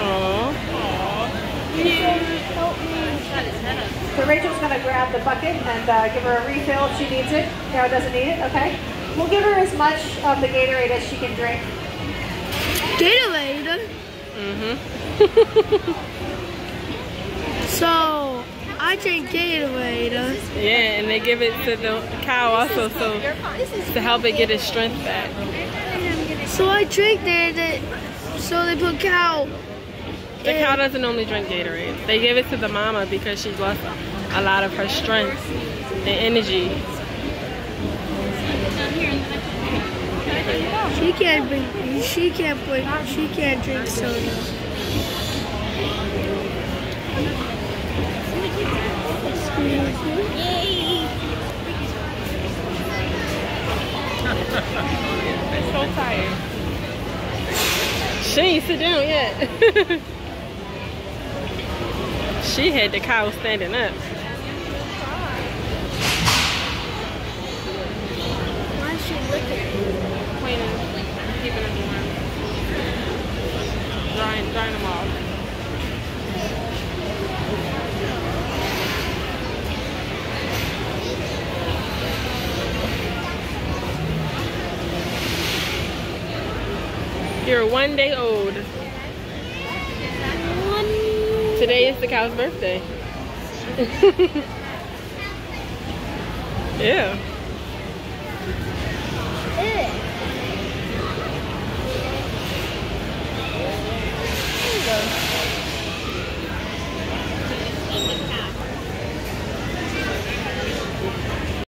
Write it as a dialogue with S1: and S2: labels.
S1: Aww.
S2: So Rachel's going to grab the bucket and uh, give her a refill if she needs it. No, doesn't need it. Okay. We'll give her as much of the Gatorade as she can drink.
S3: Gatorade.
S1: Mm-hmm.
S3: So I drink Gatorade.
S1: Yeah, and they give it to the cow also so to help it get its strength back.
S3: So I drink that. So they put cow.
S1: The cow doesn't normally drink Gatorade. They give it to the mama because she's lost a lot of her strength and energy.
S3: She can't drink. She can't put. She can't drink soda.
S1: I'm so tired. She ain't sit down yet. she had the cow standing up.
S3: Why is she licking?
S1: Cleaning, keeping them warm. Drying, drying them off. You're one day old. Today is the cow's birthday. yeah.